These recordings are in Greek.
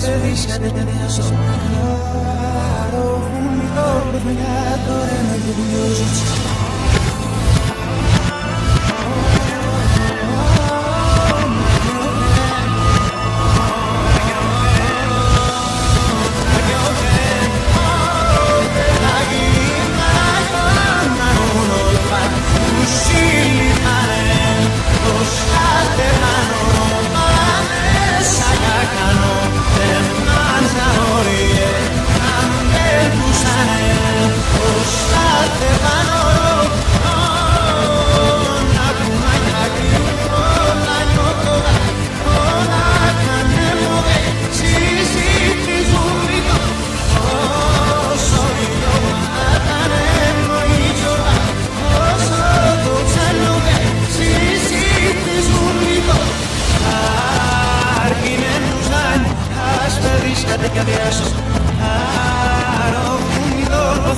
παιδί σαν παιδιά στο μακρό Χαρό που μιλώ παιδιά τώρα να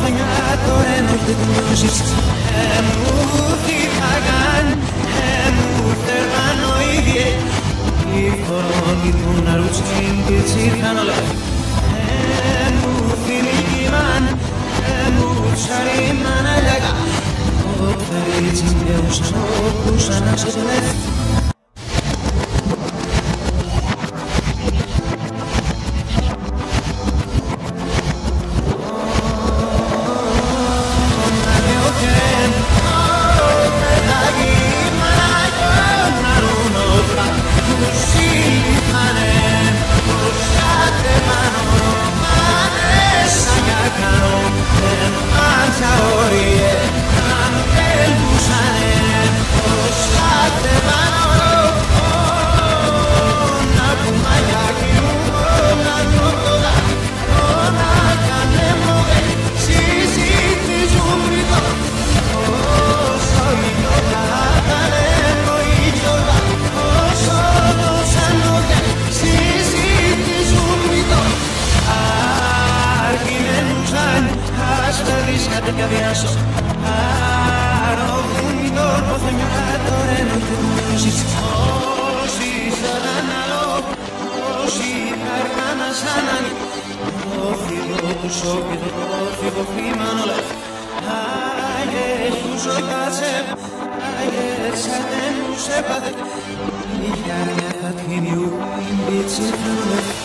θανάτων όχι γνώσεις Εμού τι θα καν, εμού θερμάνω ίδιε Η φωνή του να ρουτσίν τη τσίρκαν όλα Εμού φιλικήμαν, μου τσαρίμαν έλεγα Ο φερίτσιν και ο σανόπους θεμιάτο εννοείται του νιώσεις Όσοι σαν άλλο Όσοι καρκάνα σαν άλλη Το φίδο του σώπιδο Το φίδο φήμαν όλα Άγιες του ζωκάτσε Άγιες σαν σε πάτε Η γιάρια θα τίνει ου Μπίτσι θα